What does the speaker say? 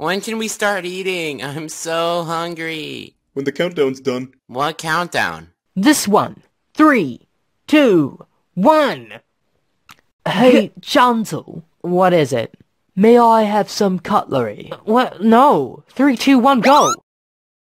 When can we start eating? I'm so hungry. When the countdown's done. What countdown? This one. Three, two, one. Hey, Chantel, What is it? May I have some cutlery? What? No. Three, two, one, go.